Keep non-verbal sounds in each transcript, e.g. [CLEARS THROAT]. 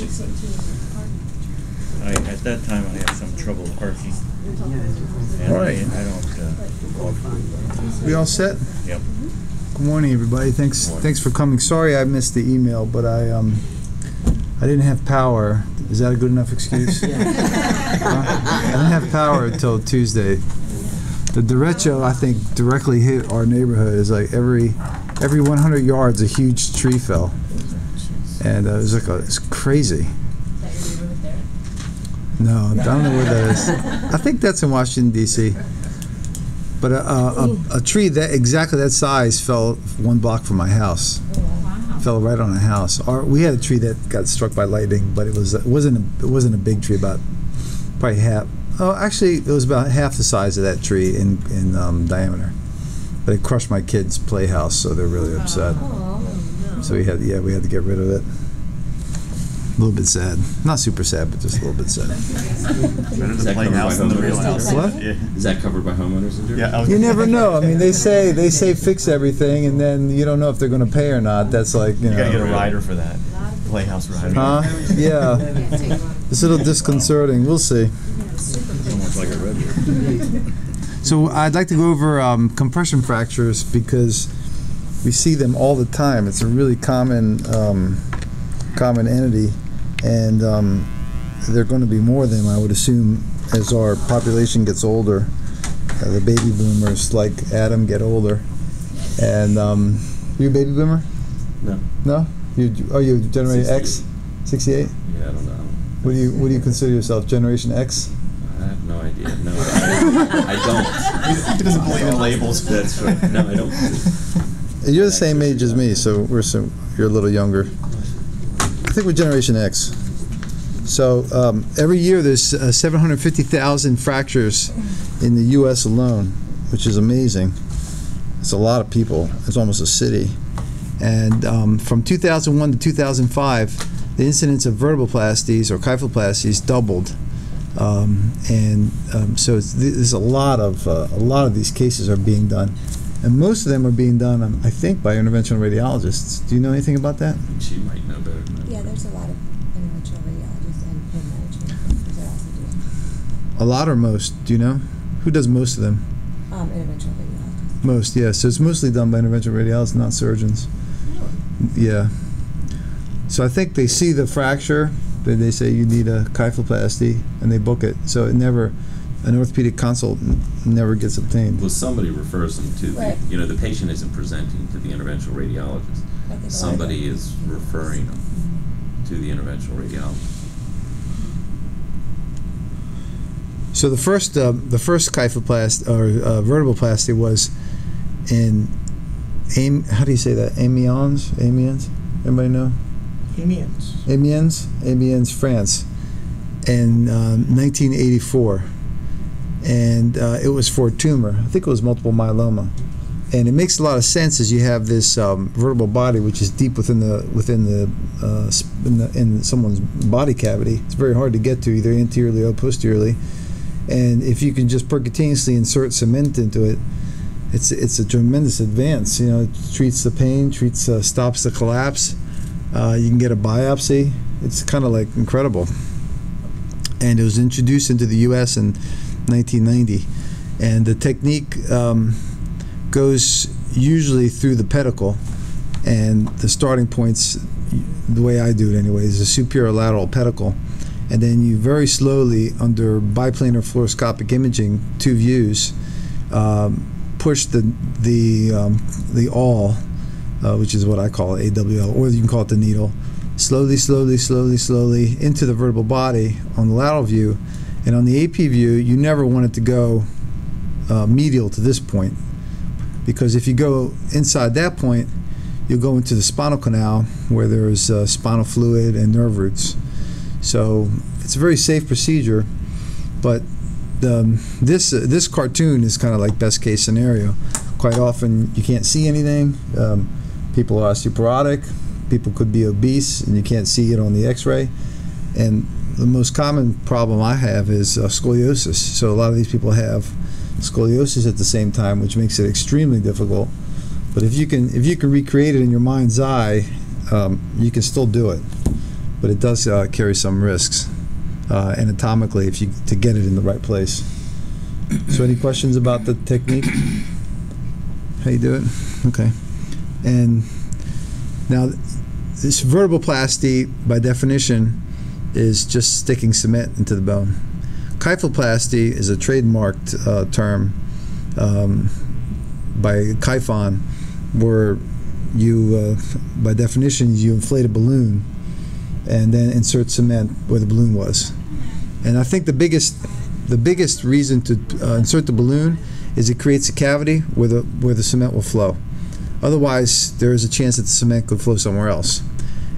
application. I, at that time, I had some trouble parking. And All I. I don't, uh, We all set? yep. Good morning, everybody. Thanks, Morning. thanks for coming. Sorry I missed the email, but I, um, I didn't have power. Is that a good enough excuse? [LAUGHS] Huh? I didn't have power until Tuesday. The derecho, I think, directly hit our neighborhood. Is like every, every 100 yards, a huge tree fell. And uh, it was like, a, it's crazy. Is No, I don't know where that is. I think that's in Washington D.C. But a, a, a, a tree that exactly that size fell one block from my house. Wow. Fell right on a house. Our, we had a tree that got struck by lightning, but it was it wasn't a, it wasn't a big tree. About probably half. Oh, actually, it was about half the size of that tree in in um, diameter. But it crushed my kids' playhouse, so they're really upset. So we had yeah we had to get rid of it. A little bit sad. Not super sad, but just a little bit sad. [LAUGHS] Better Is the that playhouse than covered the by real homeowners? house. What? Yeah. Is that covered by homeowners insurance? Yeah, I was You gonna- never know. I mean, they say they say fix everything, and then you don't know if they're going to pay or not. That's like you You gotta get a know, rider for that. Playhouse rider. huh? Yeah, it's a little disconcerting. We'll see. It's almost like a redwood. So I'd like to go over um, compression fractures because we see them all the time. It's a really common um, common entity, and um, there are going to be more of them, I would assume, as our population gets older. Uh, the baby boomers, like Adam, get older. And um, you a baby boomer? No. No? You are you Generation X? 68? Yeah, I don't know. What do you What do you consider yourself? Generation X? I have no idea. No, I, I don't. [LAUGHS] He doesn't believe in labels. That's right. No, I don't. You're the same age as me, so we're so you're a little younger. I think we're Generation X. So um, every year there's uh, 750,000 fractures in the U.S. alone, which is amazing. It's a lot of people. It's almost a city. And um, from 2001 to 2005, the incidence of vertebroplasties or kyphoplasties doubled. Um, and um, so there's a lot of uh, a lot of these cases are being done, and most of them are being done, um, I think, by interventional radiologists. Do you know anything about that? She might know better than I. Yeah, there's a lot of interventional radiologists and pain management that also do A lot or most? Do you know? Who does most of them? um, interventional radiologists. Most, yeah. So it's mostly done by interventional radiologists, not surgeons. Yeah. So I think they see the fracture, then they say you need a kyphoplasty, and they book it. So it never, an orthopedic consult n- never gets obtained. Well, somebody refers them to the, you know, the patient isn't presenting to the interventional radiologist. I think a lot of Somebody them- is referring them to the interventional radiologist. So the first, uh, the first kyphoplast or uh, vertebroplasty was in, Am, how do you say that? Amiens, Amiens. Anybody know? Amiens. Amiens, Amiens, France, in um, 1984, and uh, it was for a tumor. I think it was multiple myeloma, and it makes a lot of sense as you have this um, vertebral body, which is deep within the within the, uh, in, the in someone's body cavity. It's very hard to get to either anteriorly or posteriorly, and if you can just percutaneously insert cement into it. It's, it's a tremendous advance. You know, it treats the pain, treats, uh, stops the collapse, uh, you can get a biopsy. It's kind of like incredible. And it was introduced into the U.S. in 1990. And the technique um, goes usually through the pedicle. And the starting points, the way I do it anyway, is a superior lateral pedicle. And then you very slowly, under biplanar fluoroscopic imaging, two views, um, push the the um, the awl uh, which is what I call it, AWL, or you can call it the needle, slowly, slowly, slowly, slowly into the vertebral body on the lateral view. And on the AP view, you never want it to go uh, medial to this point because if you go inside that point, you'll go into the spinal canal where there's uh, spinal fluid and nerve roots. So it's a very safe procedure, but the, this uh, this cartoon is kind of like best case scenario. Quite often you can't see anything. Um, people are osteoporotic. People could be obese, and you can't see it on the X-ray. And the most common problem I have is uh, scoliosis. So a lot of these people have scoliosis at the same time, which makes it extremely difficult. But if you can if you can recreate it in your mind's eye, um, you can still do it. but it does uh, carry some risks uh, anatomically if you to get it in the right place. So, any questions about the technique? How you do it? Okay. And now, this vertebroplasty, by definition, is just sticking cement into the bone. Kyphoplasty is a trademarked uh, term um, by Kyphon, where you, uh, by definition, you inflate a balloon and then insert cement where the balloon was. And I think the biggest, the biggest reason to uh, insert the balloon is it creates a cavity where the where the cement will flow. Otherwise, there is a chance that the cement could flow somewhere else,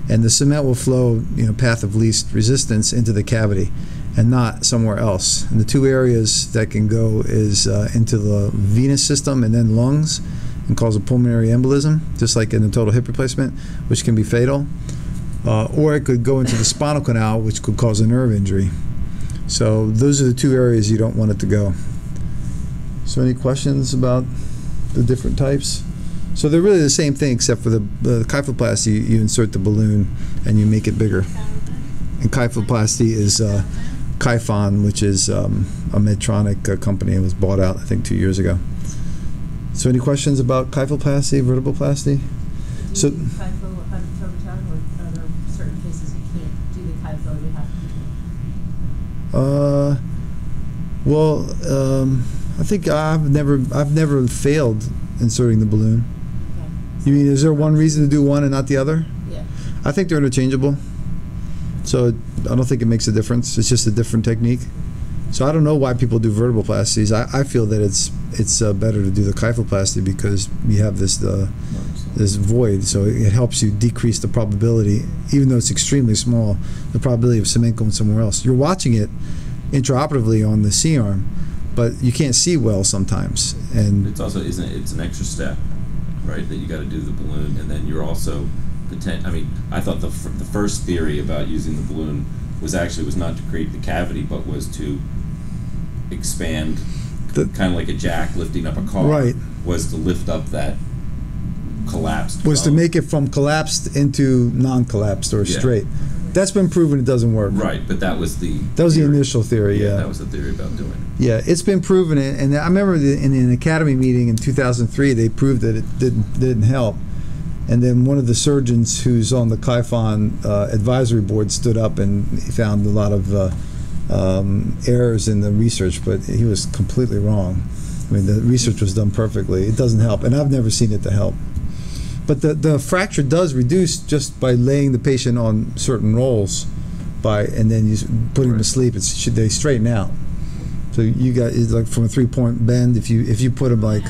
and the cement will flow, you know, path of least resistance into the cavity, and not somewhere else. And the two areas that can go is uh, into the venous system and then lungs, and cause a pulmonary embolism, just like in a total hip replacement, which can be fatal. Uh, or it could go into the spinal canal, which could cause a nerve injury. So those are the two areas you don't want it to go. So any questions about the different types? So they're really the same thing, except for the, the kyphoplasty, you, you insert the balloon and you make it bigger. And kyphoplasty is uh, Kyphon, which is um, a Medtronic uh, company. It was bought out, I think, two years ago. So any questions about kyphoplasty, vertebroplasty? So- Do you do kypho 100 or are there certain cases you can't do the kypho, you have to? Uh, well, um, I think I've never I've never failed inserting the balloon. Okay. You mean is there one reason to do one and not the other? Yeah. I think they're interchangeable. So I don't think it makes a difference. It's just a different technique. So I don't know why people do vertebroplasties. I, I feel that it's it's uh, better to do the kyphoplasty because you have this uh, this void, so it helps you decrease the probability, even though it's extremely small, the probability of cement going somewhere else. You're watching it intraoperatively on the C arm, but you can't see well sometimes, and It's also isn't it, it's an extra step, right? That you got to do the balloon, and then you're also potent. I mean, I thought the f- the first theory about using the balloon was actually was not to create the cavity, but was to expand, The- kind of like a jack lifting up a car. Right. Was to lift up that collapsed. was to make it from collapsed into non-collapsed or Yeah. straight. That's been proven it doesn't work. Right, but that was the. That was the initial theory, yeah. that was the theory about doing it. Yeah, it's been proven, and and I remember the, in an academy meeting in 2003, they proved that it didn't didn't help. And then one of the surgeons who's on the Kyphon uh, advisory board stood up and found a lot of uh, um, errors in the research, but he was completely wrong. I mean, the research was done perfectly. It doesn't help, and I've never seen it to help. But the, the fracture does reduce just by laying the patient on certain rolls, by and then you s- putting them to sleep. It's should they straighten out. So you got it's like from a three point bend. If you if you put them like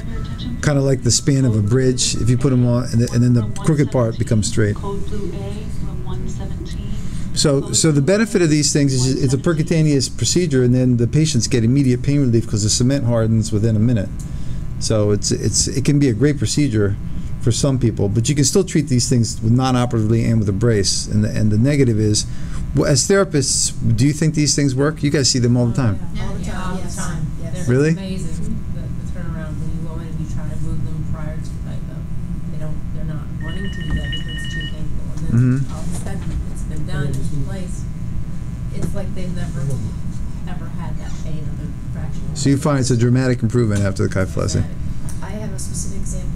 kind of like the span of a bridge. If you put them on, and, the, and then the crooked part becomes straight. Code Blue A from 117. So so the benefit of these things is it's a percutaneous procedure, and then the patients get immediate pain relief because the cement hardens within a minute. So it's it's it can be a great procedure for some people, but you can still treat these things non-operatively and with a brace. And the, and the negative is, well, as therapists, do you think these things work? You guys see them all the time. All the time, all the time. Yes. They're- Really? It's amazing, the, the turnaround when you go in and you try to move them prior to kypho. They don't, they're not wanting to do that because it's too painful. And then Mhm. all of a sudden, it's been done, it's in place. It's like they've never, ever had that pain of the fracture. So you find it's a dramatic improvement after the kyphoplasty. I have a specific example.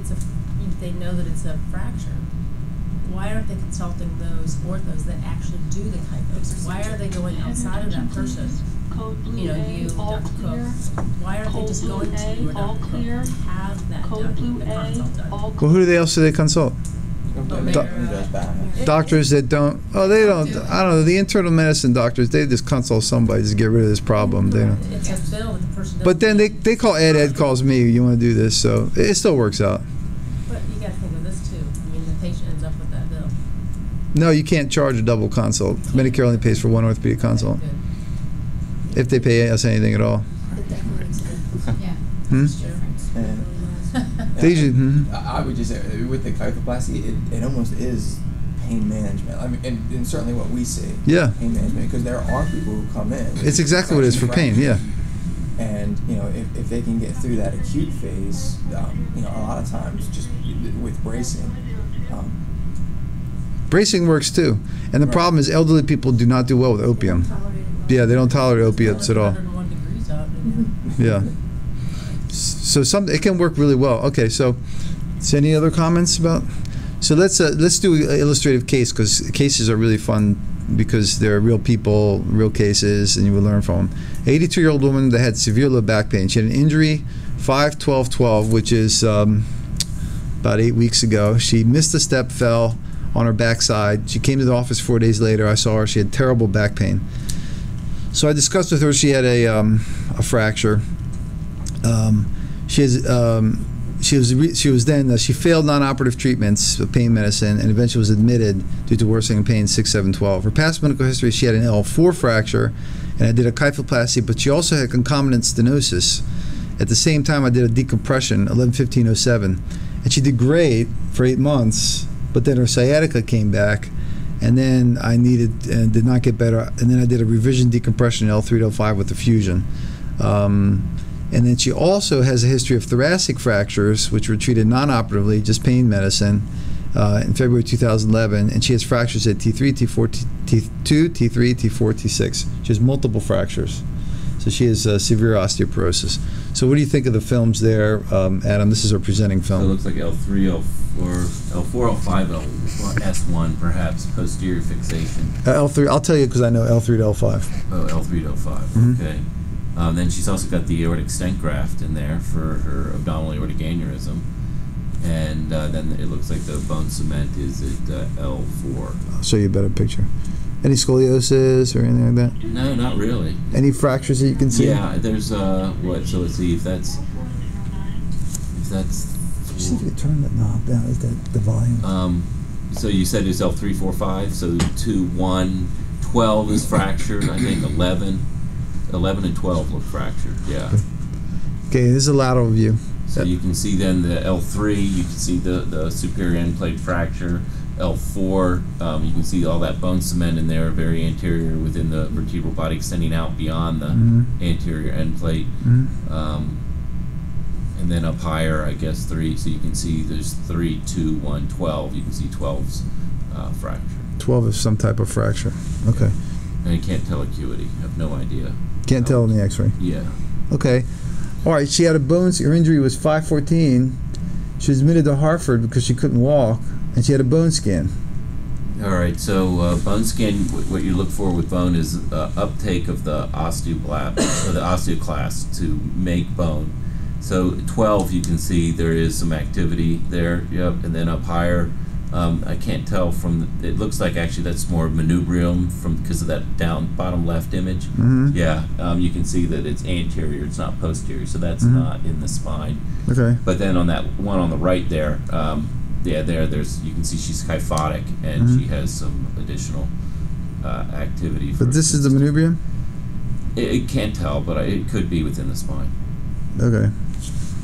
it's a, they know that it's a fracture, why aren't they consulting those orthos that actually do the kyphos? Why are they going outside of that person? Code Blue You know, you, A, all Dr. clear. Cook, why aren't they Code just Blue going to A, you or all Dr. Clear. to have that Code Blue the consult A, done? all Well, who do they else do they consult? It there. goes back. Doctors that don't, oh, they don't, I don't know, the internal medicine doctors, they just consult somebody to get rid of this problem. They don't. It's a bill that the person doesn't. But then they, they call Ed, Ed calls me, you want to do this, so it still works out. But you gotta think of this too. I mean, the patient ends up with that bill. No, you can't charge a double consult. Medicare only pays for one orthopedic consult, Good. if they pay us anything at all. It definitely makes a difference. Yeah. Hmm? It's true. And- They usually, mhm. I I would just say uh, with the kyphoplasty, it, it almost is pain management. I mean, and, and certainly what we see. Yeah. Pain management because there are people who come in. It's exactly what it is for pain, yeah. And you know, if, if they can get through that acute phase, um, you know, a lot of times just with bracing, um, Bracing works too. And the Right. problem is elderly people do not do well with opium. Tolerate. Yeah, they don't tolerate opiates at all. 101 degrees out. and- Yeah. So some it can work really well. Okay, so, so any other comments about? So let's uh, let's do an illustrative case because cases are really fun because they're real people, real cases, and you will learn from them. 82 year old woman that had severe low back pain. She had an injury, 5 12 12, which is um, about eight weeks ago. She missed a step, fell on her backside. She came to the office four days later. I saw her. She had terrible back pain. So I discussed with her. She had a um, a fracture. Um, she has um, she was she was then uh, she failed non-operative treatments of pain medicine and eventually was admitted due to worsening pain 6 7 12 her past medical history she had an L4 fracture and I did a kyphoplasty but she also had concomitant stenosis. At the same time I did a decompression 11 15 07 and she did great for eight months but then her sciatica came back and then I needed and did not get better and then I did a revision decompression L3 to 05 with the fusion um, and then she also has a history of thoracic fractures, which were treated non-operatively, just pain medicine, uh, in February 2011. And she has fractures at T3, T4, T2, T3, T4, T6. She has multiple fractures. So she has uh, severe osteoporosis. So what do you think of the films there, um, Adam? This is our presenting So it film. looks like L three, L four, L four, L five, L S one, perhaps posterior fixation. Uh, L3, I'll tell you because I know L3 to L5. Oh, L three to L 5 Mhm. Okay. Um, then she's also got the aortic stent graft in there for her abdominal aortic aneurysm, and uh, then it looks like the bone cement is at uh, L four. I'll show you a better picture. Any scoliosis or anything like that? No, not really. Any fractures that you can see? Yeah, there's uh what? So let's see if that's if that's See if you turn the knob down. Is that the volume? um. So you said it's L three, four, five. So two, one, 12 is fractured. I think 11, 11 and twelve look fractured. Yeah. Okay, this is a lateral view. So you can see then the L three. You can see the the superior end plate fracture. L four. Um, you can see all that bone cement in there, very anterior within the vertebral body, extending out beyond the Mhm. anterior end plate. Mhm. Um, and then up higher, I guess three. So you can see there's three, two, one, twelve. You can see 12's uh, fracture, 12 is some type of fracture. Okay. and you can't tell acuity. I have no idea. Can't tell in the x ray. Yeah. Okay. All right, she had a bone. her injury was 514. She was admitted to Harford because she couldn't walk, and she had a bone scan. All right. So uh, bone scan. What you look for with bone is uh, uptake of the osteoblast or the osteoclast to make bone. So 12, you can see there is some activity there. Yep. And then up higher, um, I can't tell from. The, it looks like actually that's more manubrium from because of that down bottom left image. Mm-hmm. Yeah. Um, you can see that it's anterior. It's not posterior. So that's Mhm. not in the spine. Okay. But then on that one on the right there, um, yeah, there, there's you can see she's kyphotic and Mhm. she has some additional uh, activity. For But this is the manubrium? It, it can't tell, but I, it could be within the spine. Okay.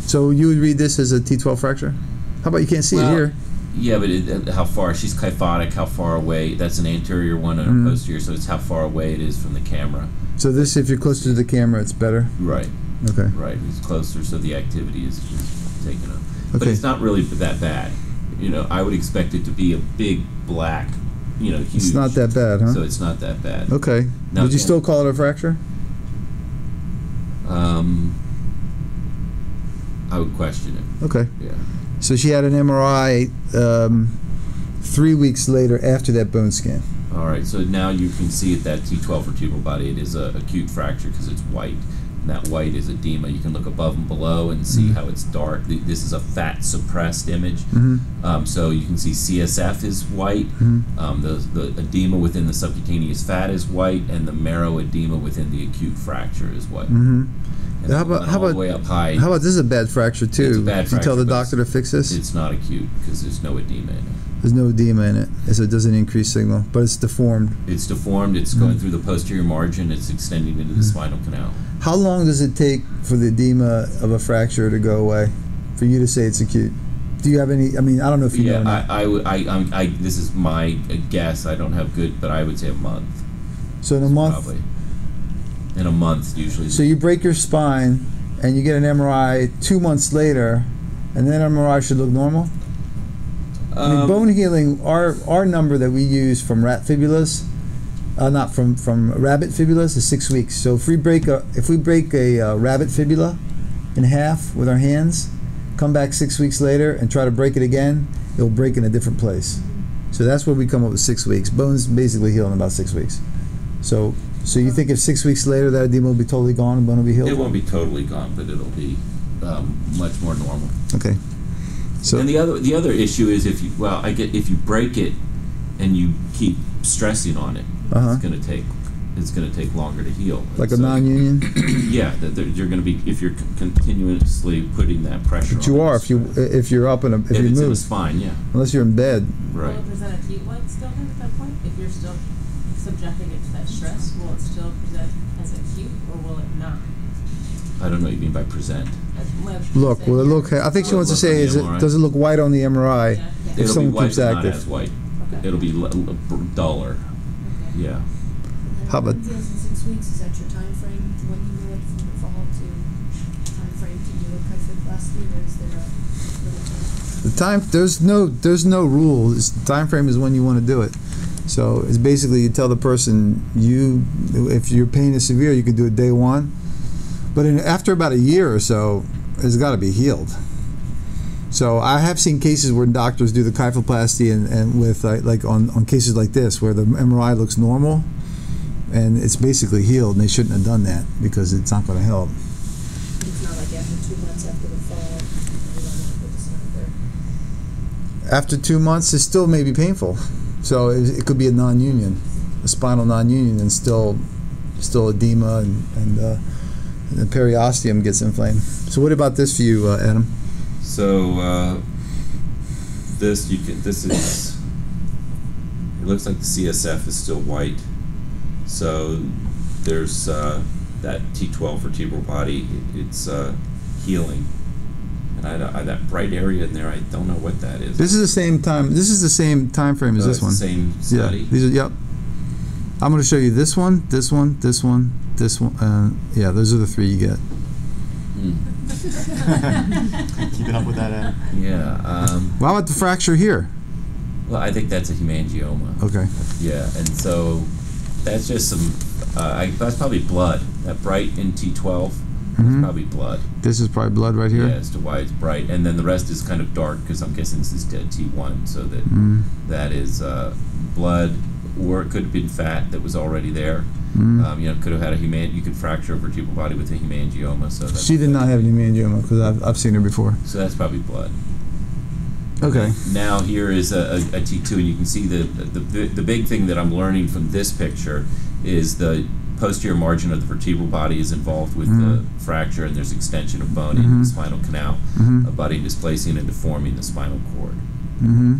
So you would read this as a T12 fracture? How about you can't see Well, it here? Yeah, but it, uh, how far she's kyphotic? How far away? That's an anterior one and a Mhm. posterior, so it's how far away it is from the camera. So this, if you're closer to the camera, it's better? Right, Okay. right. It's closer, so the activity is, is taken up. Okay. But it's not really that bad. You know, I would expect it to be a big black, you know, huge. It's not that bad, huh? So it's not that bad. Okay. Now, Would you still call it a fracture? Um, I would question it. Okay. Yeah. So she had an MRI um, three weeks later after that bone scan. All right. So now you can see at that T12 vertebral body, it is a acute fracture because it's white. And that white is edema. You can look above and below and see Mhm. how it's dark. This is a fat suppressed image. Mhm. Um, so you can see CSF is white. Mhm. Um, the, the edema within the subcutaneous fat is white, and the marrow edema within the acute fracture is white. How about- how about- way up high? How about this is a bad fracture too? It's a bad Did you tell the doctor to fix this? It's not acute because there's no edema in it. There's no edema in it, so it doesn't increase signal, but it's deformed. It's deformed. It's Mm. going through the posterior margin. It's extending into the spinal canal. How long does it take for the edema of a fracture to go away? For you to say it's acute? Do you have any? I mean, I don't know if you Yeah, know. not. I, I, would- I, I, this is my guess. I don't have good, but I would say a month. so in a month, Probably. In a month, usually. so you break your spine and you get an MRI two months later, and then MRI should look normal. I mean, Um, bone healing, our our number that we use from rat fibulas, uh, not from from rabbit fibulas, is six weeks. So if we break a if we break a uh, rabbit fibula in half with our hands, come back six weeks later and try to break it again, it'll break in a different place. So that's where we come up with six weeks. Bones basically heal in about six weeks. So so you think if six weeks later that edema will be totally gone and bone will be healed? It won't be totally gone, but it'll be um, much more normal. Okay. So and the other the other issue is if you well, I get if you break it and you keep stressing on it, Uh-huh. it's going to take it's going to take longer to heal. like a non-union, [CLEARS THROAT] yeah, that there- you're going to be if you're continuously putting that pressure. but you it, are if you if you're up in a if, if you it's in the move, spine, yeah, unless you're in bed. right. Will it present acute white still at that point? If you're still subjecting it to that stress, will it still present as acute or will it not? I don't know what you mean by present. Look, will it look? I think she Will wants to look say, the is it MRI? does it look white on the MRI? Yeah, yeah. If It'll someone be white, keeps but not active. as white. Okay. It'll be l- l- duller. Okay. Yeah. How about- when heals in six weeks, is that your time frame? when you know it from the fall to time frame to do a kyphoplasty, or is there a little time? The time there's no there's no rule. It's, the time frame is when you want to do it. So it's basically you tell the person you if your pain is severe, you can do it day one, but in, after about a year or so, it's got to be healed. So I have seen cases where doctors do the kyphoplasty and, and with like, like on, on cases like this where the MRI looks normal and it's basically healed and they shouldn't have done that because it's not going to help. It's not like after two months after the fall, we don't want to put this out there. after two months, it still may be painful. So it, it could be a non-union, a spinal non-union, and still, still edema, and, and, uh, the periosteum gets inflamed. So what about this for you, uh, Adam? So uh, this you can this is it looks like the CSF is still white. So there's uh, that T12 vertebral body. It, it's uh, healing, I, I, uh, that bright area in there, I don't know what that is. This is the same time. This is the same time frame as uh, this one. same study. Yeah, these are, yep. I'm going to show you this one, this one, this one, this one. Uh, yeah, those are the three you get. Mm. Keeping up with that. Yeah. Um, well, about the fracture here? Well, I think that's a hemangioma. Okay. Yeah, and so that's just some. Uh, I, that's probably blood. That bright NT12 Mm-hmm. It's probably blood. This is probably blood right here. Yeah, as to why it's bright, and then the rest is kind of dark because I'm guessing this is dead T1, so that mm. that is uh, blood, or it could have been fat that was already there. Mm. Um, you know, could have had a human. You could fracture a vertebral body with a hemangioma. So she did not have any hemangioma because I've, I've seen her before. So that's probably blood. Okay. Now here is a a, a T2, and you can see the, the the big thing that I'm learning from this picture is the posterior margin of the vertebral body is involved with the Mhm. fracture, and there's extension of bone into Mhm. the spinal canal, Mhm. a body displacing and deforming the spinal cord. hmm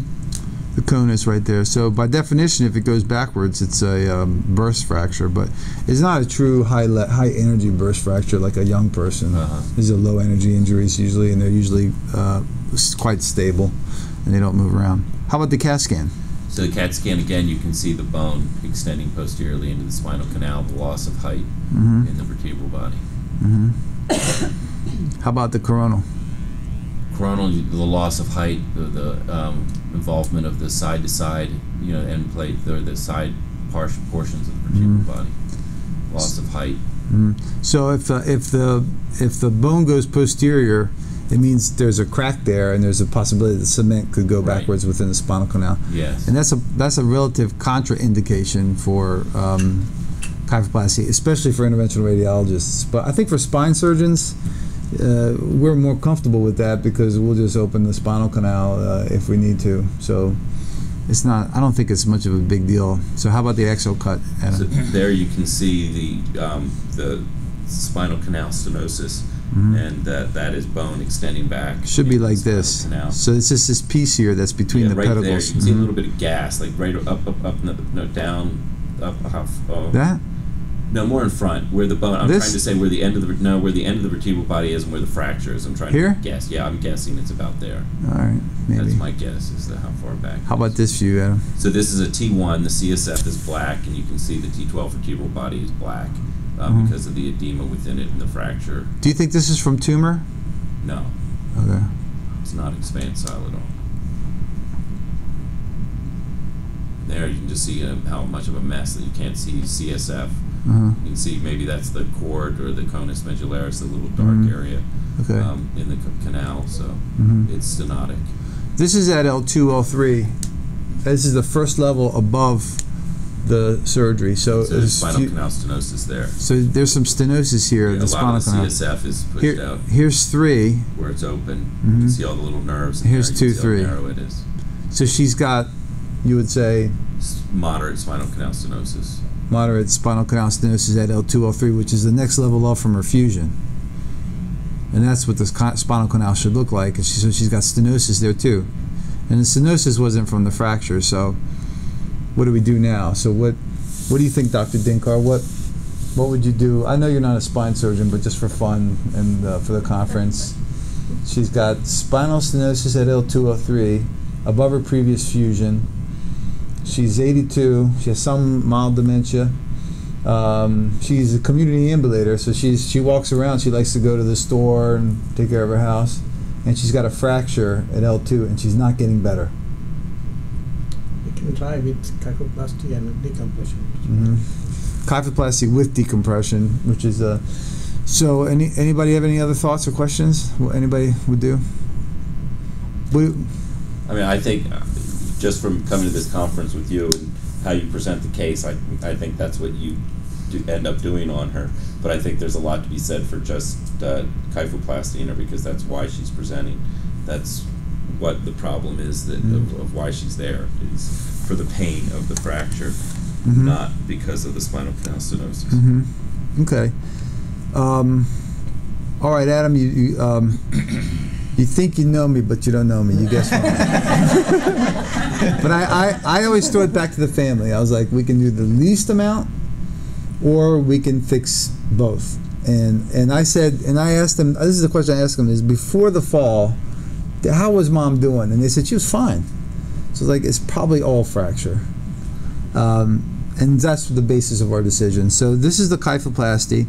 The conus right there. So by definition, if it goes backwards, it's a um, burst fracture, but it's not a true high le- high energy burst fracture like a young person. Uh-huh. These are low energy injuries usually, and they're usually uh, quite stable, and they don't move around. How about the CAT scan? So the CAT scan again, you can see the bone extending posteriorly into the spinal canal, the loss of height Mm-hmm. in the vertebral body. Mm-hmm. How about the coronal? Coronal, the loss of height, the, the um, involvement of the side to side, you know, end plate, or the side portions of the vertebral Mhm. body, loss of height. Mm. So if uh, if the if the bone goes posterior, it means there's a crack there, and there's a possibility the cement could go Right. backwards within the spinal canal. Yes. And that's a that's a relative contraindication for um, kyphoplasty, especially for interventional radiologists. But I think for spine surgeons, uh, we're more comfortable with that because we'll just open the spinal canal uh, if we need to. So it's not. I don't think it's much of a big deal. So how about the axial cut? So there you can see the um, the spinal canal stenosis, Mhm. and that that is bone extending back. Should be like this. Canal. So it's just this piece here that's between yeah, the right there, pedicles. you can see a Mhm. little bit of gas, like right up, up, up, no, no, down, up, half. Oh. That? No, more in front, where the bone. I'm This? trying to say where the end of the no, where the end of the vertebral body is, and where the fracture is. I'm trying Here? to guess. Yeah, I'm guessing it's about there. All right, maybe. That's my guess. Is how far back. How about this view, Adam? So this is a T1. The CSF is black, and you can see the T12 vertebral body is black uh, Mhm. because of the edema within it and the fracture. Do you think this is from tumor? No, Okay. it's not expansile at all. There, you can just see uh, how much of a mess that you can't see CSF. Uh-huh. You can see maybe that's the cord or the conus medullaris, the little dark Mhm. area Okay. um, in the c- canal. So Mhm. it's stenotic. This is at L2, L3. This is the first level above the surgery. So, So there's spinal few- canal stenosis there. so there's some stenosis here. Yeah, the a spinal lot of canal. CSF is pushed Here, out here's three. where it's open. You Mhm. can see all the little nerves. Here's two, You three. Narrow it is. So she's got, you would say, Moderate spinal canal stenosis. moderate spinal canal stenosis at L2, L3, which is the next level up from her fusion. And that's what this co- spinal canal should look like. And she, so she's got stenosis there too. And the stenosis wasn't from the fracture. So what do we do now? So what what do you think, Dr. Dinkar? What what would you do? I know you're not a spine surgeon, but just for fun and uh, for the conference, she's got spinal stenosis at L2, L3, above her previous fusion. She's 82. She has some mild dementia. Um, she's a community ambulator, so she's she walks around. She likes to go to the store and take care of her house. And she's got a fracture at L2, and she's not getting better. You can try with kyphoplasty and decompression. Mm-hmm. Kyphoplasty with decompression, which is a. So, any anybody have any other thoughts or questions? What anybody would do? We, I mean, I think uh, just from coming to this conference with you and how you present the case, I, I think that's what you do end up doing on her. But I think there's a lot to be said for just uh, kyphoplasty in her because that's why she's presenting. That's what the problem is that Mhm. of, of why she's there is for the pain of the fracture, Mhm. not because of the spinal canal stenosis. hmm Okay. Um, all right, Adam. You you, um, you think you know me, but you don't know me. You guess wrong. [LAUGHS] but I, I I always throw it back to the family. I was like, we can do the least amount, or we can fix both. And and I said, and I asked them. This is the question I asked them: Is before the fall, how was mom doing? And they said she was fine. So like it's probably all fracture. Um, and that's the basis of our decision. So this is the kyphoplasty.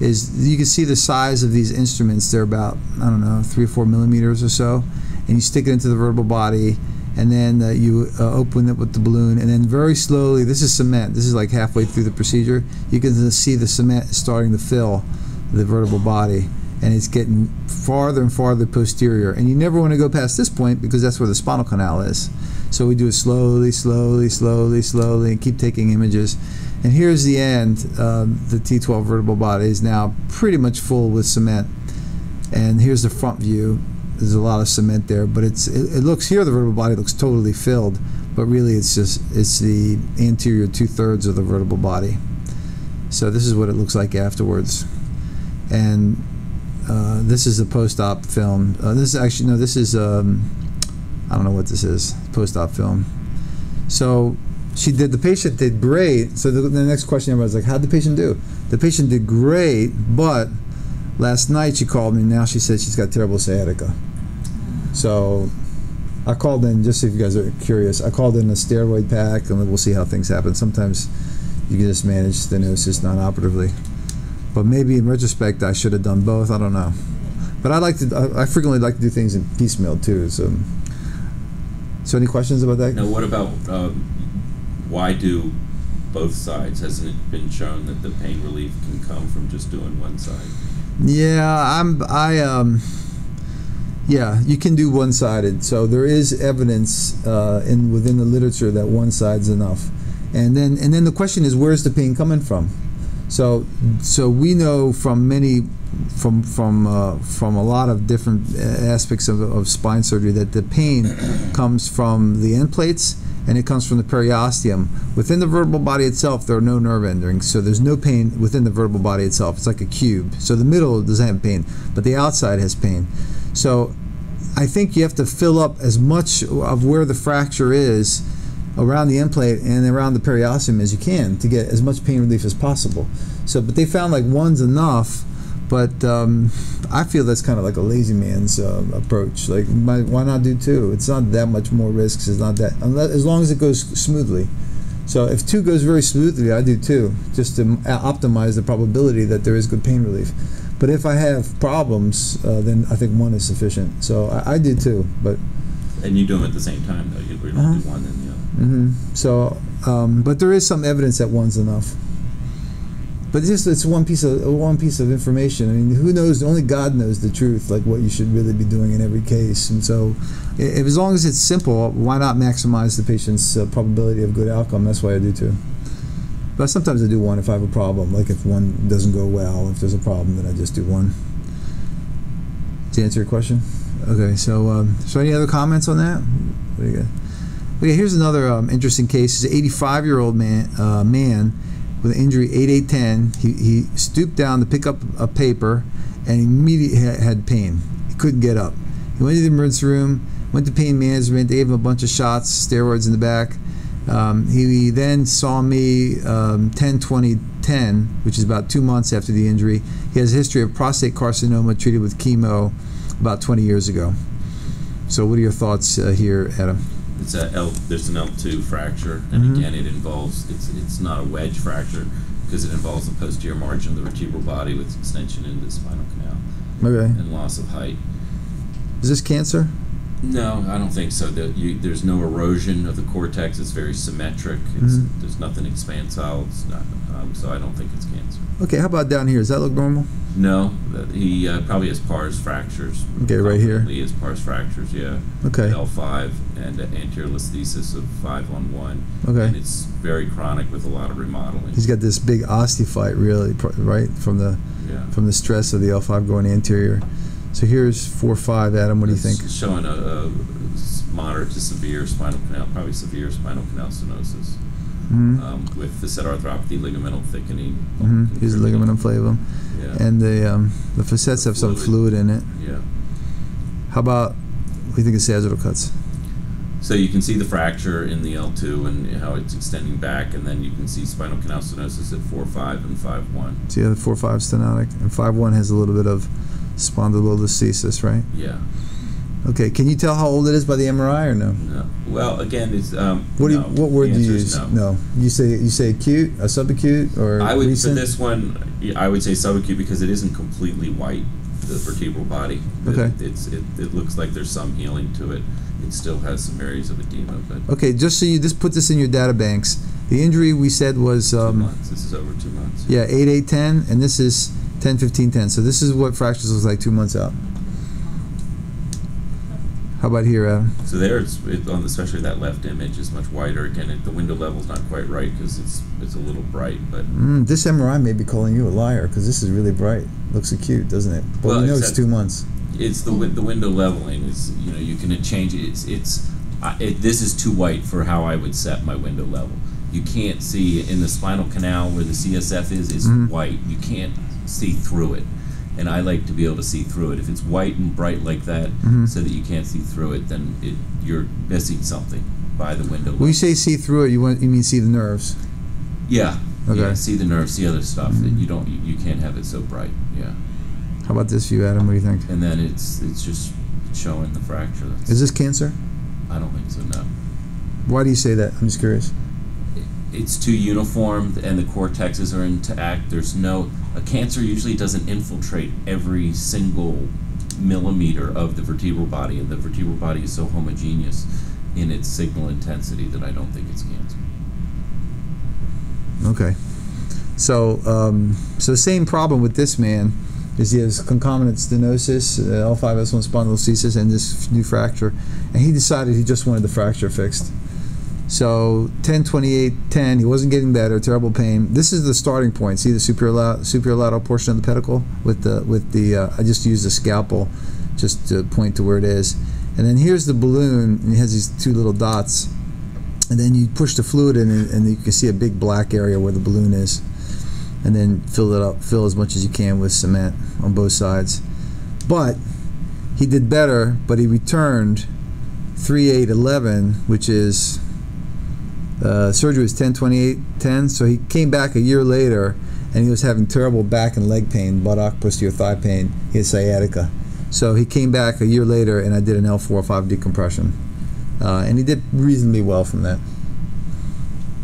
Is you can see the size of these instruments? They're about I don't know three or four millimeters or so, and you stick it into the vertebral body, and then uh, you uh, open it with the balloon, and then very slowly. This is cement. This is like halfway through the procedure. You can see the cement starting to fill the vertebral body, and it's getting farther and farther posterior. And you never want to go past this point because that's where the spinal canal is. So we do it slowly, slowly, slowly, slowly, and keep taking images. And here's the end. Um, the T12 vertebral body is now pretty much full with cement. And here's the front view. There's a lot of cement there, but it's it, it looks here the vertebral body looks totally filled, but really it's just it's the anterior two thirds of the vertebral body. So this is what it looks like afterwards, and uh, this is a post-op film. Uh, this is actually no, this is um, I don't know what this is post-op film. So she did. The patient did great. So the, the next question everybody's like, "How'd the patient do?" The patient did great, but last night she called me. Now she said she's got terrible sciatica. So I called in just if you guys are curious. I called in a steroid pack, and we'll see how things happen. Sometimes you can just manage stenosis non-operatively, but maybe in retrospect I should have done both. I don't know. But I like to. I, I frequently like to do things in piecemeal too. So. So any questions about that? Now, what about um, why do both sides? Hasn't it been shown that the pain relief can come from just doing one side? Yeah, I'm. I um. Yeah, you can do one-sided. So there is evidence uh, in within the literature that one side's enough, and then and then the question is where's the pain coming from? So, so we know from many, from from uh, from a lot of different uh, aspects of, of spine surgery that the pain comes from the end plates and it comes from the periosteum. Within the vertebral body itself, there are no nerve endings, so there's no pain within the vertebral body itself. It's like a cube. So the middle doesn't have pain, but the outside has pain. So I think you have to fill up as much of where the fracture is around the end plate and around the periosteum as you can to get as much pain relief as possible. So, but they found like one's enough, but um, I feel that's kind of like a lazy man's uh, approach. Like, why, why not do two? It's not that much more risks. It's not that unless, as long as it goes smoothly. So if two goes very smoothly, I do two, just to optimize the probability that there is good pain relief. But if I have problems, uh, then I think one is sufficient. So I, I do two, but And you do them at the same time, though. You don't Uh-huh. do one and the other. hmm So, um, but there is some evidence that one's enough. But it's just it's one piece of one piece of information. I mean, who knows? Only God knows the truth, like what you should really be doing in every case. And so, if, as long as it's simple, why not maximize the patient's uh, probability of good outcome? That's why I do too. But sometimes I do one if I have a problem, like if one doesn't go well, if there's a problem, then I just do one. To answer your question, okay. So, um, so any other comments on that? What do you got? Okay, here's another um, interesting case. He's an 85 year old man, uh, man with an injury 8810. He, he stooped down to pick up a paper and immediately had pain. He couldn't get up. He went to the emergency room, went to pain management. They gave him a bunch of shots, steroids in the back. Um, he then saw me um, 10 20 10, which is about two months after the injury. He has a history of prostate carcinoma treated with chemo about 20 years ago. So, what are your thoughts uh, here, Adam? It's a L. There's an L two fracture, and Mhm. again, it involves. It's it's not a wedge fracture because it involves the posterior margin of the vertebral body with extension into the spinal canal Okay. and loss of height. Is this cancer? No, I don't think so. The, you, there's no erosion of the cortex. It's very symmetric. It's, Mhm. There's nothing expansile. It's not, um, so I don't think it's cancer. Okay, how about down here? Does that look normal? No, he uh, probably has pars fractures. Okay, right here. He has pars fractures. Yeah. Okay. L5 and uh, anterior listhesis of five on one. Okay. And it's very chronic with a lot of remodeling. He's got this big osteophyte, really, pr- right from the yeah. from the stress of the L5 going anterior. So here's four five. Adam, what do you think? Showing a moderate to severe spinal canal, probably severe spinal canal stenosis. hmm um, with facet arthropathy, ligamental thickening. hmm Here's the ligamentum flavum, Yeah. and the um, the facets have some Fluid. fluid in it. yeah. How about what do you think of sagittal cuts? So you can see the fracture in the L2 and how it's extending back, and then you can see spinal canal stenosis at 4 5 and 5 1. See, the four five stenotic, and five one has a little bit of spondylolisthesis, right? Yeah. Okay, can you tell how old it is by the MRI or no? No. Well, again, it's. Um, What do you, no. what word The do you use? No. You say you say acute, a subacute, or I would recent? for this one. I would say subacute because it isn't completely white. The vertebral body. It- Okay. It's it, it looks like there's some healing to it. It still has some areas of edema, but Okay, just so you just put this in your data banks. The injury we said was two um, months. This is over two months. yeah eight eight ten, and this is 10 15 10. So this is what fractures looks like two months out. How about here, Adam? So there, it's it, on especially that left image is much wider. Again, it, the window level's not quite right because it's it's a little bright, but Mm, this MRI may be calling you a liar because this is really bright. Looks acute, doesn't it? But Well, we know it's two months. it's the the window leveling is you know you can change it. It's it's I it, this is too white for how I would set my window level. You can't see in the spinal canal where the CSF is is Mhm. white. You can't see through it, and I like to be able to see through it. If it's white and bright like that, Mhm. so that you can't see through it, then it, you're missing something by the window. When you say see through it, you want you mean see the nerves? Yeah. Okay. Yeah, see the nerves, see other stuff. That Mhm. you don't, you, you can't have it so bright. Yeah. How about this view, Adam? What do you think? And then it's it's just showing the fracture. That's, Is this cancer? I don't think so. No. Why do you say that? I'm just curious. It's too uniform, and the cortexes are intact. There's no a cancer usually doesn't infiltrate every single millimeter of the vertebral body, and the vertebral body is so homogeneous in its signal intensity that I don't think it's cancer. Okay. So, um, so the same problem with this man is he has concomitant stenosis, uh, L5S1 spondylolisthesis, and this new fracture, and he decided he just wanted the fracture fixed. So 10, 28, 10. He wasn't getting better. Terrible pain. This is the starting point. See the superior lat- superior lateral portion of the pedicle with the with the. Uh, I just used a scalpel, just to point to where it is. And then here's the balloon, and it has these two little dots. And then you push the fluid in, and, and you can see a big black area where the balloon is. And then fill it up, fill as much as you can with cement on both sides. But he did better, but he returned 3811, which is uh, surgery was 10 28 10. So he came back a year later and he was having terrible back and leg pain, buttock, posterior thigh pain. He had sciatica. So he came back a year later and I did an L4-5 decompression. Uh, and he did reasonably well from that.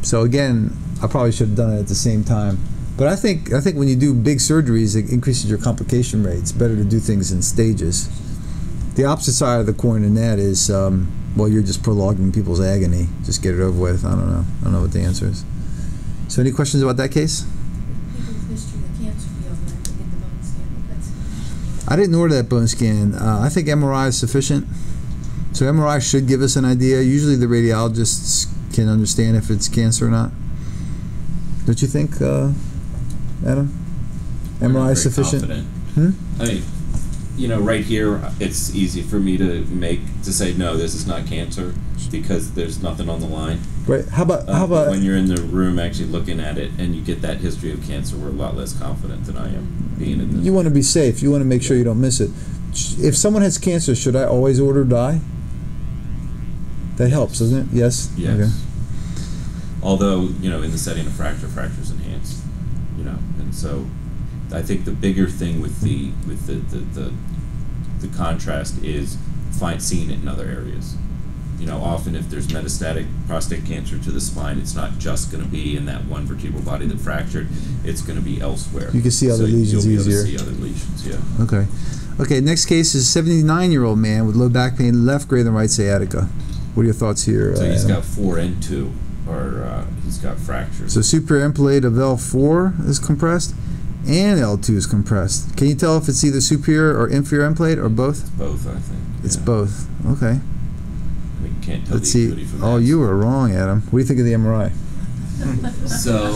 So again, I probably should have done it at the same time. But I think I think when you do big surgeries, it increases your complication rates. Better to do things in stages. The opposite side of the coin in that is, um, well, you're just prolonging people's agony. Just get it over with. I don't know. I don't know what the answer is. So, any questions about that case? People with history of cancer feel that they get the bone scan, but that's. I didn't order that bone scan. Uh, I think MRI is sufficient. So MRI should give us an idea. Usually the radiologists can understand if it's cancer or not. Don't you think, uh, Adam? MRI is sufficient. confident. Hmm? I mean, you know, right here, it's easy for me to make to say no, this is not cancer because there's nothing on the line. Right. How about Uh, how about when you're in the room actually looking at it and you get that history of cancer, we're a lot less confident than I am being in you want to be safe. You want to make sure you don't miss it. If someone has cancer, should I always order dye? That helps, doesn't it? Yes. Yes. Okay. Although, you know, in the setting of fracture, fracture's enhanced. You know, and so I think the bigger thing with the with the the, the, the contrast is find seeing it in other areas. You know, often if there's metastatic prostate cancer to the spine, it's not just going to be in that one vertebral body that fractured. It's going to be elsewhere. You can see other So lesions you'll be easier. Able to see other lesions, yeah. Okay. Okay. Next case is a 79 year old man with low back pain, left greater than right sciatica. What are your thoughts here? So uh, he's got four and two, or uh, he's got fractures. So superior of L4 is compressed and L2 is compressed. Can you tell if it's either superior or inferior end plate or both? both, I think. It's yeah. both. Okay. I mean, can't tell Let's the see. from Oh, that. you were wrong, Adam. What do you think of the MRI? [LAUGHS] So,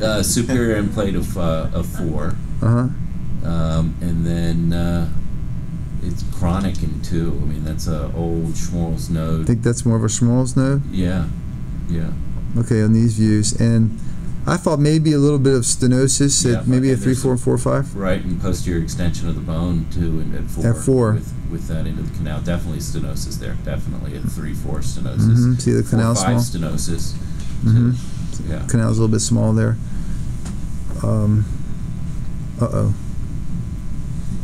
[LAUGHS] uh, superior end plate of uh, of four, Uh huh. um, and then uh, it's chronic in two. I mean, that's a old Schmorl's node. I think that's more of a Schmorl's node. Yeah, yeah. Okay, on these views. And I thought maybe a little bit of stenosis Yeah, at maybe a and 3, there's 4, 4, 5. Right, and posterior extension of the bone too, and at four. At four. With, with that into the canal, definitely stenosis there. Definitely at three, four stenosis. hmm See the Four, canal five small? stenosis. Mhm. too. Yeah. Canal's a little bit small there. Um, uh oh.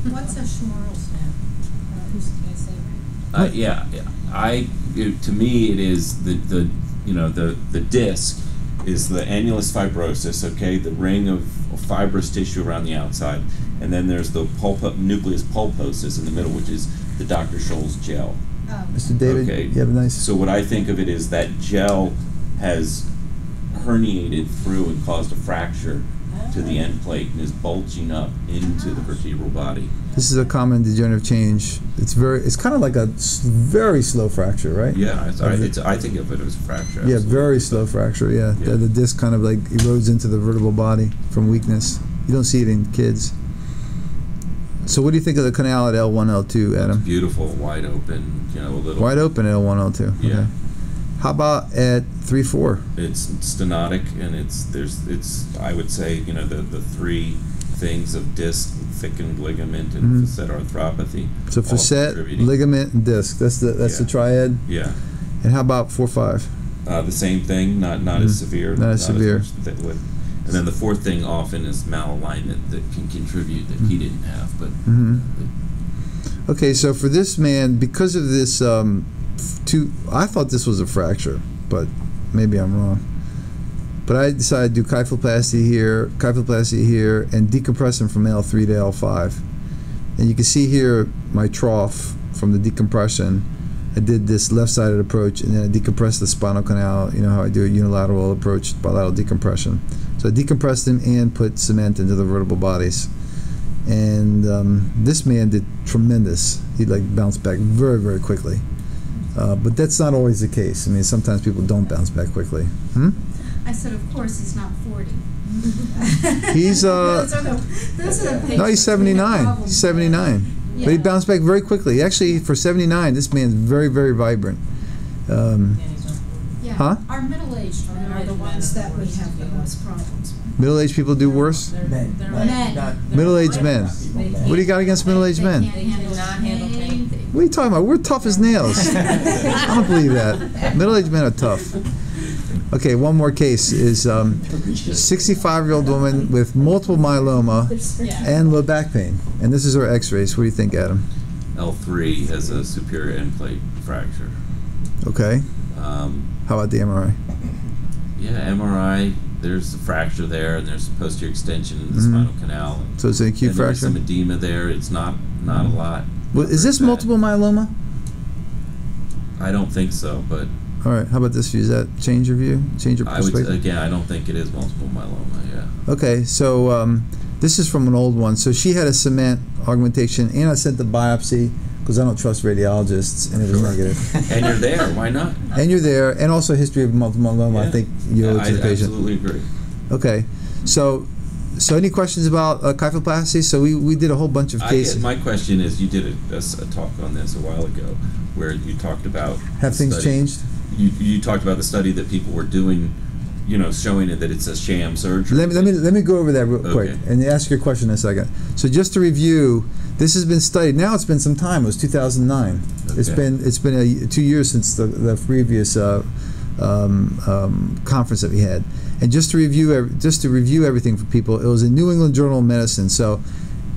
What's a Schmorl's now? Uh, who's gonna say? Uh, yeah, yeah. I it, to me it is the the you know the the disc is the annulus fibrosus. Okay, the ring of fibrous tissue around the outside, and then there's the pulpo, nucleus pulposus in the middle, which is the Dr. Scholl's gel. Um, Mr. David, Okay. you have a nice. So what I think of it is that gel has herniated through and caused a fracture to the ah. end plate and is bulging up into the vertebral body. This is a common degenerative change. It's very. It's kind of like a very slow fracture, right? Yeah, it's, I, it's, I think of it as a fracture. Yeah, absolutely. very slow fracture. Yeah, Yeah. The, the disc kind of like erodes into the vertebral body from weakness. You don't see it in kids. So, what do you think of the canal at L1, L2, Adam? Beautiful, wide open, you know, a little. Wide open at L1, L2. Yeah. How about at 3, 4? It's stenotic, and it's there's it's I would say you know the the three things of disc, thickened ligament, and Mhm. facet arthropathy. So, all facet, contributing. ligament, and disc. That's the that's the Yeah. triad. Yeah, And how about 4, 5? uh, the same thing, not not as Mhm. severe. Not as severe. much that with- and then the fourth thing often is malalignment that can contribute that he didn't have, but. Mhm. Okay, so for this man, because of this, um, f- two, I thought this was a fracture, but maybe I'm wrong. But I decided to do kyphoplasty here, kyphoplasty here, and decompress him from L3 to L5. And you can see here my trough from the decompression. I did this left-sided approach, and then I decompressed the spinal canal. You know how I do a unilateral approach, bilateral decompression. So I decompressed him and put cement into the vertebral bodies and um, this man did tremendous. He like bounced back very very quickly. Uh, but that's not always the case. I mean, sometimes people don't bounce back quickly. Hmm? I said, of course, he's not forty. [LAUGHS] He's, uh, [LAUGHS] Those are the, those are the. No, he's 79. He's 79. But he bounced back very quickly. Actually, for 79, this man's very, very vibrant. Um, Yeah, Huh? our middle-aged men are the ones that we have the most problems middle-aged people do worse. They're, Men, they're not- Men. Middle-aged men. not people, They men. What do you got against middle-aged men? can't They handle cannot handle pain. They- What are you talking about? We're tough as nails. [LAUGHS] I don't believe that. Middle-aged men are tough. Okay, one more case is um, 65-year-old woman with multiple myeloma Yeah. and low back pain. And this is her x-rays. What do you think, Adam? L3 has a superior end plate fracture. Okay. Um, How about the MRI? yeah, MRI. There's a fracture there, and there's posterior extension in the Mhm. spinal canal. So it's an acute and there's some edema there. It's not not a lot. Well, is this bad. multiple myeloma? I don't think so, but All right. How about this view? Does that change your view? Change your I would perspective? again. I don't think it is multiple myeloma. Yeah. Okay, so um, this is from an old one. So she had a cement augmentation, and I sent the biopsy because I don't trust radiologists, and it was Sure. negative. [LAUGHS] And you're there. Why not? And you're there, and also history of multiple myeloma. I think you owe it to the patient. I absolutely agree. Okay, so so any questions about uh, kyphoplasty? So we, we did a whole bunch of cases. get, my question is, you did a talk on this a while ago, where you talked about Have things study- changed? You, you talked about the study that people were doing, you know, showing it that it's a sham surgery. Let me, let me let me go over that real quick Okay. and ask your question in a second. So just to review, this has been studied. Now it's been some time. It was 2009. It's Okay. been it's been a, two years since the, the previous uh, um, um, conference that we had. And just to review just to review everything for people, it was in New England Journal of Medicine. So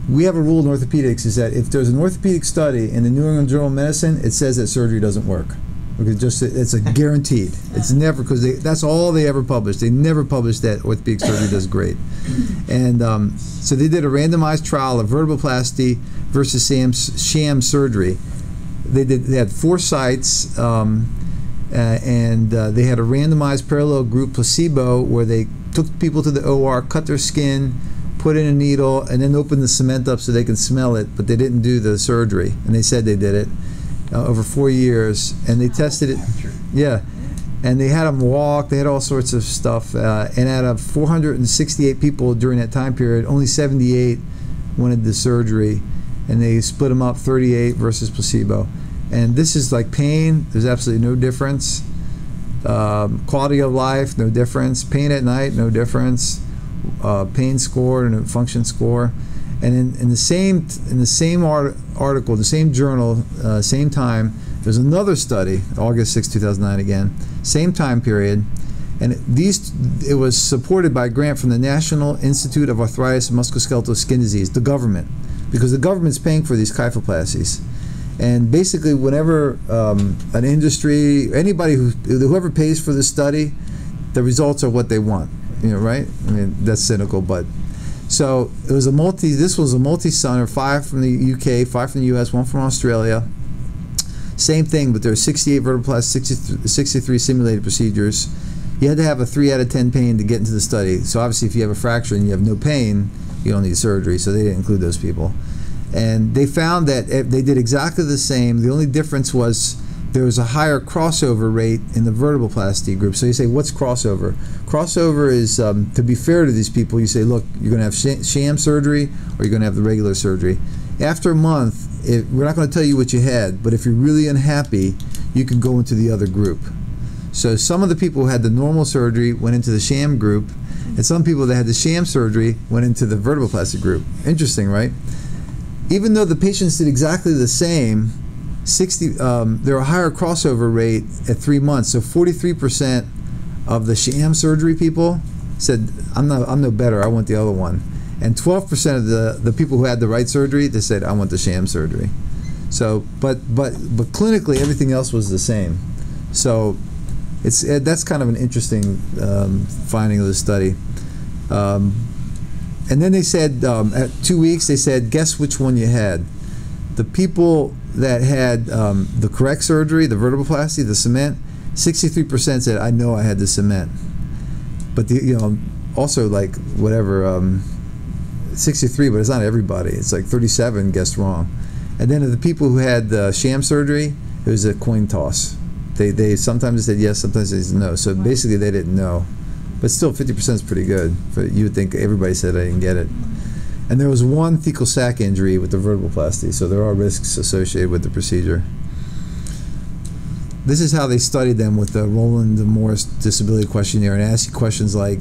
we have a rule in orthopedics is that if there's an orthopedic study in the New England Journal of Medicine, it says that surgery doesn't work. Because just it's a guaranteed. [LAUGHS] It's never because that's all they ever published. They never published that orthopedic surgery does great. And um, so they did a randomized trial of vertebroplasty versus sham, sham surgery. They did. They had four sites, um, uh, and uh, they had a randomized parallel group placebo where they took people to the OR, cut their skin, put in a needle, and then opened the cement up so they can smell it. But they didn't do the surgery, and they said they did it uh, over four years, and they tested it. Yeah, and they had them walk. They had all sorts of stuff. Uh, and out of 468 people during that time period, only 78 wanted the surgery, and they split them up 38 versus placebo. And this is like pain. There's absolutely no difference. Um, quality of life, no difference. Pain at night, no difference. Uh, pain score and function score. And in, in the same in the same art, article, the same journal, uh, same time, there's another study, August 6, 2009 again, same time period, and it- these it was supported by a grant from the National Institute of Arthritis and Musculoskeletal Skin Disease, the government, because the government's paying for these kyphoplasties. And basically, whenever um, an industry, anybody who whoever pays for the study, the results are what they want. You know, right? I mean, that's cynical, but so it was a multi. This was a multi-center, five from the UK, five from the US, one from Australia. Same thing, but there are 68 vertebroplasty, 63, 63 simulated procedures. You had to have a three out of 10 pain to get into the study. So obviously, if you have a fracture and you have no pain, you don't need surgery. So they didn't include those people. And they found that if they did exactly the same. The only difference was there was a higher crossover rate in the vertebroplasty group. So you say, what's crossover? Crossover is, um, to be fair to these people, you say, look, you're going to have sh- sham surgery or you're going to have the regular surgery. After a month, we're not going to tell you what you had, but if you're really unhappy, you can go into the other group. So some of the people who had the normal surgery went into the sham group, and some people that had the sham surgery went into the vertebroplasty group. Interesting, right? Even though the patients did exactly the same, 60 um, there were a higher crossover rate at three months. So 43% of the sham surgery people said, "I'm not, I'm no better. I want the other one," and 12% of the the people who had the right surgery they said, "I want the sham surgery." So, but but but clinically everything else was the same. So, it's uh, that's kind of an interesting um, finding of the study. Um, and then they said um, at two weeks they said, guess which one you had. The people that had um, the correct surgery, the vertebroplasty, the cement, 63% said, I know I had the cement. But the you know also like whatever um, 63, but it's not everybody. It's like 37 guessed wrong. And then of the people who had the sham surgery, it It was a coin toss. They they sometimes said yes, sometimes they said no. So basically, they didn't know. But still, 50% is pretty good. But you would think everybody said I didn't get it. And there was one thecal sac injury with the vertebroplasty, so there are risks associated with the procedure. This is how they studied them with the Roland Morris Disability Questionnaire and ask you questions like,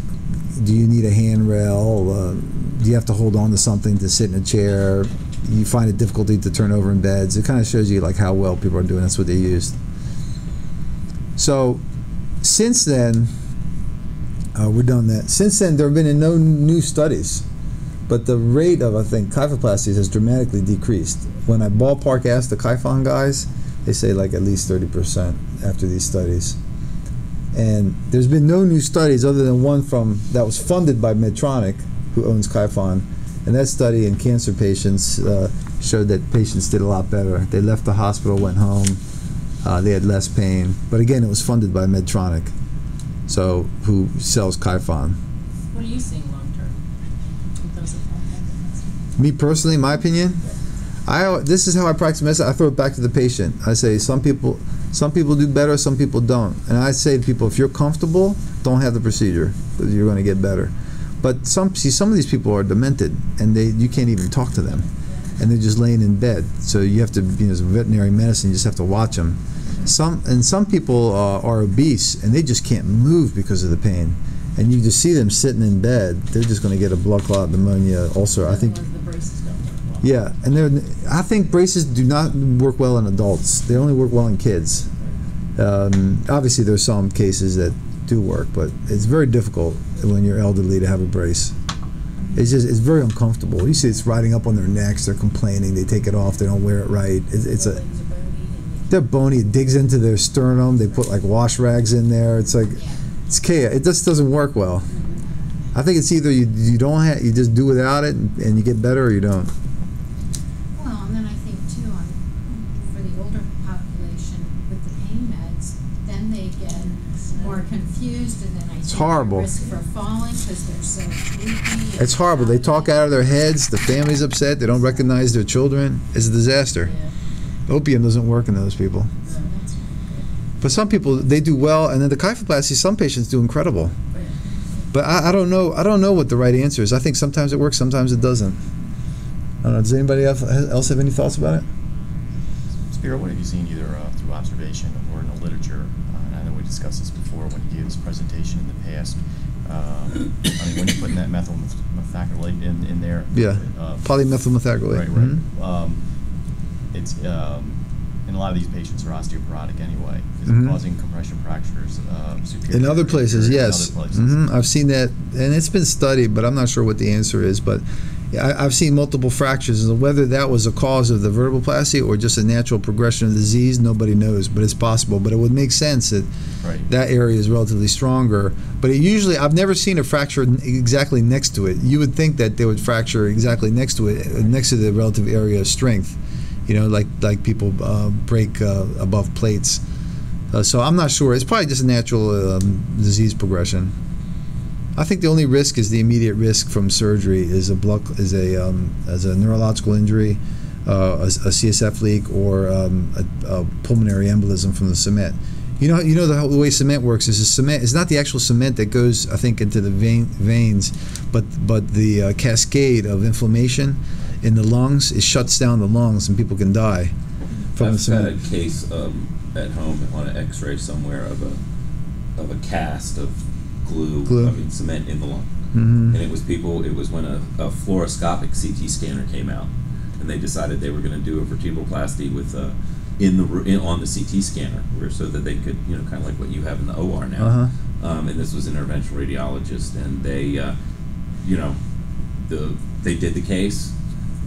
do you need a handrail? Uh, do you have to hold on to something to sit in a chair? You find it difficulty to turn over in beds. It kind of shows you like how well people are doing. That's what they used. So, since then, uh, we're done that. Since then, there have been no new studies, but the rate of I think kyphoplasties has dramatically decreased. When I ballpark ask the kyphon guys, they say like at least 30% after these studies. And there's been no new studies other than one from that was funded by Medtronic, who owns Kyphon, and that study in cancer patients uh, showed that patients did a lot better. They left the hospital, went home, uh, they had less pain. But again, it was funded by Medtronic, so who sells Kyphon. What are you seeing long term with those that have that? Me personally, my opinion, I this is how I practice medicine. I throw it back to the patient. I say some people some people do better, some people don't. And I say to people, if you're comfortable, don't have the procedure because you're going to get better. But some see some of these people are demented and they you can't even talk to them, and they're just laying in bed. So you have to, you know, as veterinary medicine, you just have to watch them. Some and some people uh, are obese and they just can't move because of the pain, and you just see them sitting in bed. They're just going to get a blood clot, pneumonia, ulcer. I think. Braces don't work well. Yeah, and they're, I think braces do not work well in adults. They only work well in kids. Um, obviously, there's some cases that do work, but it's very difficult when you're elderly to have a brace. It's just it's very uncomfortable. You see, it's riding up on their necks. They're complaining. They take it off. They don't wear it right. It's, it's a they're bony. It digs into their sternum. They put like wash rags in there. It's like it's chaos. It just doesn't work well. I think it's either you you don't have you just do without it and, and you get better, or you don't. Well, and then I think too, on, for the older population with the pain meds, then they get more confused and then I think horrible. risk for falling because they're so sleepy. It's horrible. They talk out of their heads. The family's upset. They don't recognize their children. It's a disaster. Yeah. Opium doesn't work in those people. But some people they do well, and then the kyphoplasty, some patients do incredible. But I, I don't know. I don't know what the right answer is. I think sometimes it works, sometimes it doesn't. I don't know. Does anybody else else have any thoughts about it? Spiro, what have you seen either uh, through observation or in the literature? Uh, I know we discussed this before when you gave this presentation in the past. Um, I mean, when you're putting that methyl methacrylate in, in there. Yeah. Uh, Polymethyl methacrylate. Right, right. Mhm. Um, it's um, and a lot of these patients are osteoporotic anyway. Is Mhm. it causing compression fractures? Uh, superior In other places, yes. Other places. hmm I've seen that, and it's been studied, but I'm not sure what the answer is. But I, I've seen multiple fractures, and whether that was a cause of the vertebroplasty or just a natural progression of the disease, nobody knows. But it's possible. But it would make sense that Right. that area is relatively stronger. But it usually, I've never seen a fracture exactly next to it. You would think that they would fracture exactly next to it, uh, next to the relative area of strength. You know, like like people uh, break uh, above plates. Uh, so I'm not sure. It's probably just a natural um, disease progression. I think the only risk is the immediate risk from surgery is a blood is a um, as a neurological injury, uh, a, a CSF leak, or um, a, a pulmonary embolism from the cement. You know, you know the, the way cement works is the cement. It's not the actual cement that goes, I think, into the vein, veins, but but the uh, cascade of inflammation in the lungs it shuts down the lungs and people can die from the I've got a case um, at home on an X-ray somewhere of a of a cast of glue, Glue. I mean cement in the lung, hmm and it was people. It was when a, a fluoroscopic CT scanner came out, and they decided they were going to do a vertebroplasty with uh, in the in, on the CT scanner, where so that they could you know kind of like what you have in the OR now. Uh-huh. Um, and this was an interventional radiologist, and they, uh, you know, the they did the case.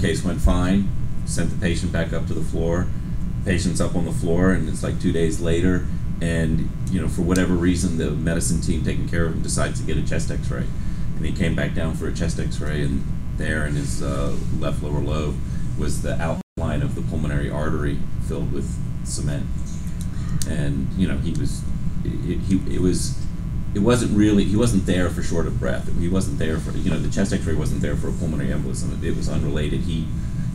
Case went fine. Sent the patient back up to the floor. Patient's up on the floor, and it's like two days later. And you know, for whatever reason, the medicine team taking care of him decides to get a chest X-ray, and he came back down for a chest X-ray, and there in his uh, left lower lobe was the outline of the pulmonary artery filled with cement, and you know he was, it, he it was it wasn't really he wasn't there for short of breath he wasn't there for you know the chest x-ray wasn't there for a pulmonary embolism it, was unrelated he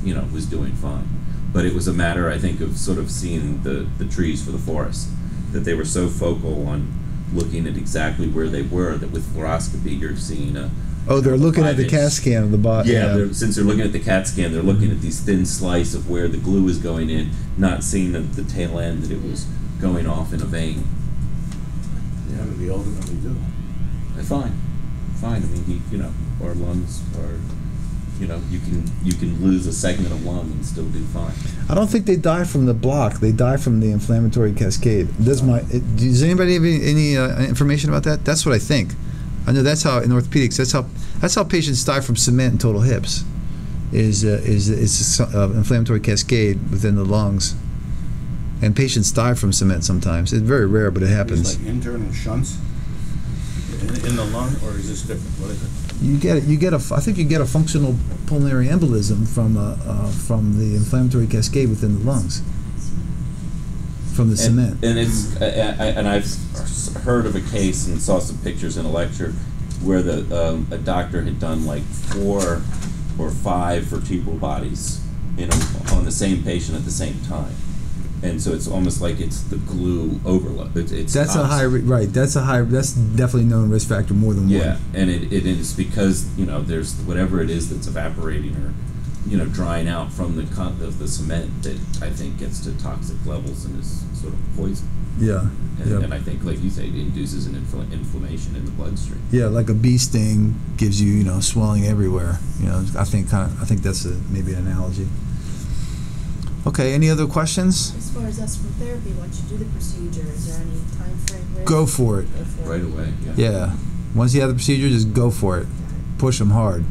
you know was doing fine but it was a matter, I think, of sort of seeing the, the trees for the forest. That they were so focal on looking at exactly where they were that with fluoroscopy you're seeing a Oh, they're looking at the CAT scan of the body. yeah, they're, since they're looking at the CAT scan, they're looking mm-hmm. at these thin slice of where the glue is going in, not seeing the, the tail end that it was going off in a vein. Yeah, but we ultimately do. Uh, Fine, fine. I mean, he, you know, our lungs are, you know, you can you can lose a segment of lung and still do fine. I don't think they die from the block. They die from the inflammatory cascade. Does my it, does anybody have any, any uh, information about that? That's what I think. I know that's how in orthopedics. That's how that's how patients die from cement and total hips. Is uh, is is uh, inflammatory cascade within the lungs, and patients die from cement sometimes. It's very rare, but it It's happens. like internal shunts in, in the lung, or is this different? What is it? You get it. You get a. I think you get a functional pulmonary embolism from uh, uh, from the inflammatory cascade within the lungs. From the and, cement. And it's I, I, and I've heard of a case and saw some pictures in a lecture where the um, a doctor had done like four or five vertebral bodies in a, on the same patient at the same time. And so it's almost like it's the glue overload. It's, it's That's a high right. That's a high. That's definitely known risk factor more than Yeah, one. Yeah, and it, it is because you know there's whatever it is that's evaporating or you know drying out from the con- of the cement that I think gets to toxic levels and is sort of poison. Yeah, And, yeah, and I think, like you say, it induces an infl- inflammation in the bloodstream. yeah. Like a bee sting gives you, you know, swelling everywhere. You know, I think kind of. I think that's a, maybe an analogy. Okay. Any other questions? As far as us from therapy, once you do the procedure, is there any time frame? Go for it. Go for it. Right away. Yeah. Yeah. Once you have the procedure, just go for it. Push them hard.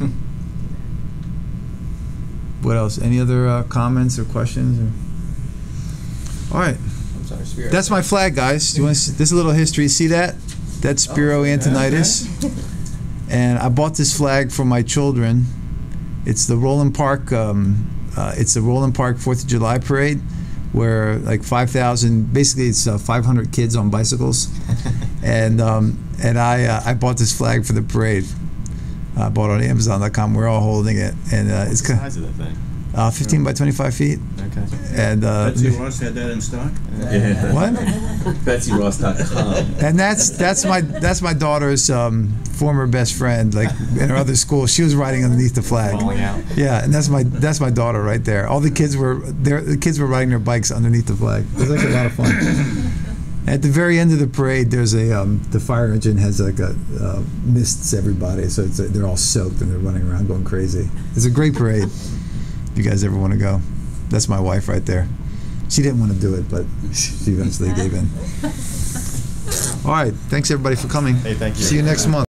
[LAUGHS] What else? Any other uh, comments or questions? Or? All right. I'm sorry, Spiro. That's my flag, guys. Do you want to, this is a little history. See that? That's Spiro Oh, Antoniades. [LAUGHS] And I bought this flag for my children. It's the Roland Park. Um, uh, it's the Roland Park Fourth of July parade, where like 5,000. Basically, it's uh, 500 kids on bicycles, [LAUGHS] and um, and I uh, I bought this flag for the parade. I bought it on Amazon.com. We're all holding it, and uh, it's kind size of that thing? Uh, 15 by 25 feet. Okay. And uh, Betsy Ross had that in stock? Yeah. what? [LAUGHS] BetsyRoss.com. and that's that's my that's my daughter's um, former best friend. Like in her other school, she was riding underneath the flag. Falling out. Yeah, and that's my that's my daughter right there. All the kids were there. The kids were riding their bikes underneath the flag. It was like a lot of fun. [COUGHS] At the very end of the parade, there's a um, the fire engine has like a uh, mists everybody, so it's they're all soaked and they're running around going crazy. It's a great parade. If you guys ever want to go, that's my wife right there. She didn't want to do it, but she eventually gave in. [LAUGHS] All right, thanks everybody for coming. Hey, thank you. See you next month.